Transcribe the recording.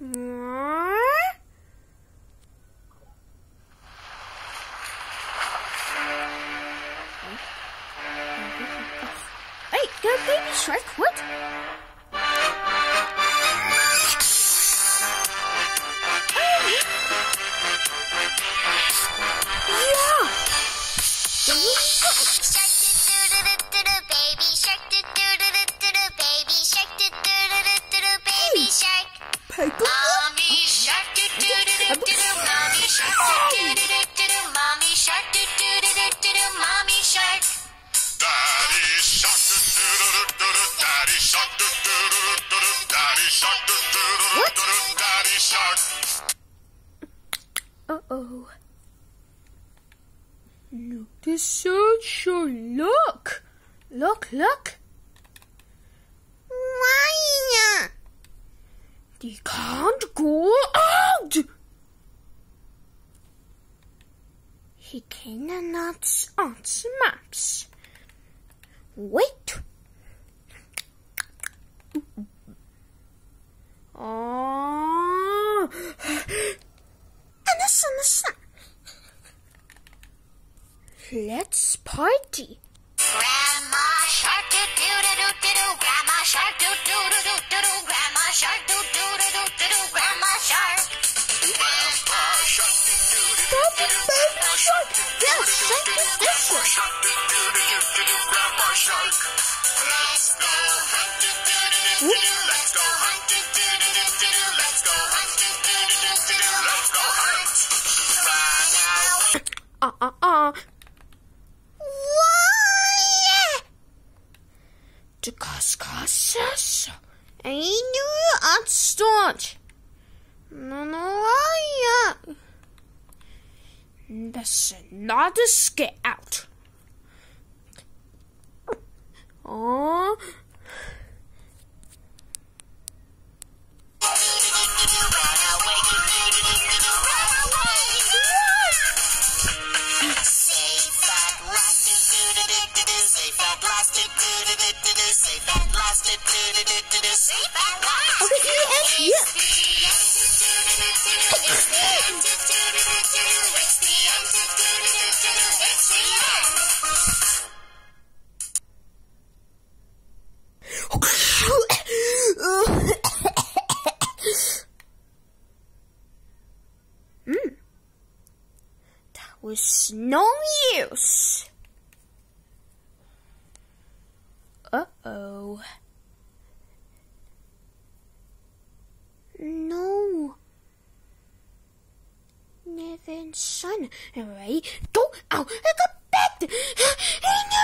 Hey, go baby shark, what? Piper? Mommy shark do do do do do do mommy shark do do do do do mommy shark do do do do do do mommy shark Daddy shark do do do do do do Daddy shark do do do do do do Daddy shark do do do do do do Daddy shark Uh-oh. Look, the sunshine. Look. Look, look. Why? They can't go out. He cannot answer maps. Wait. Oh. Let's party. Shark. Shark is this. Shark Let's go Let's go Let's go Let's go hunt Uh uh uh. Why? Skal så En ny anstånd. Nå, Listen, not a get out. Oh. Safe at was no use. Uh oh. No. Never son. Alright, go out. Go